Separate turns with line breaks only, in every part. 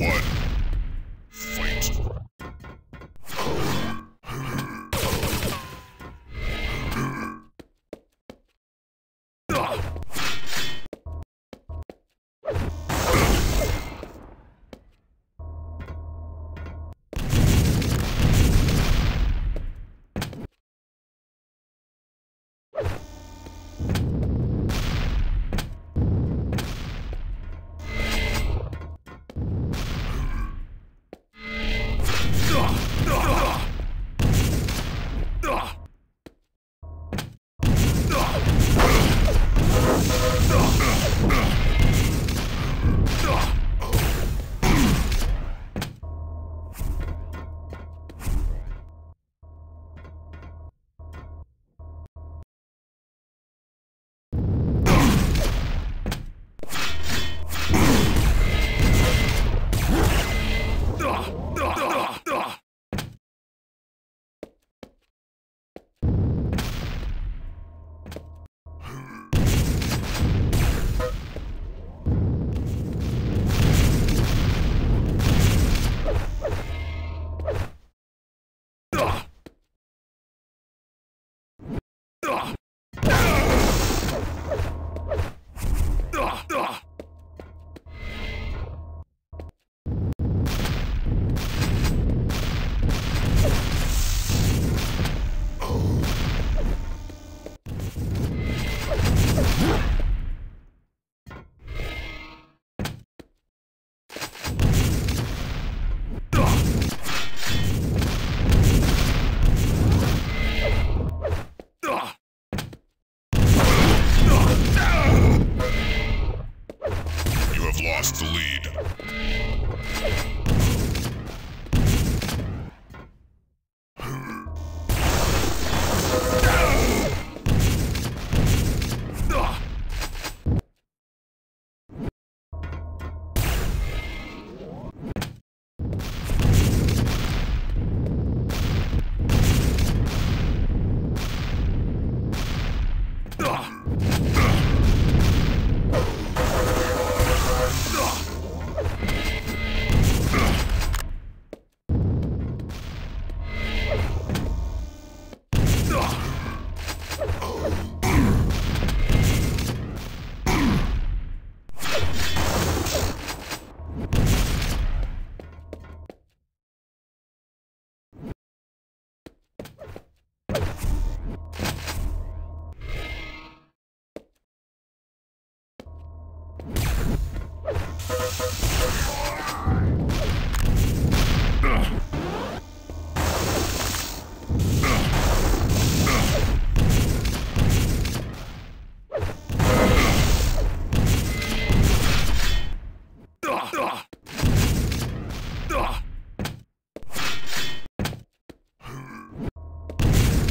one. You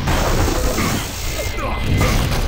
Ugh!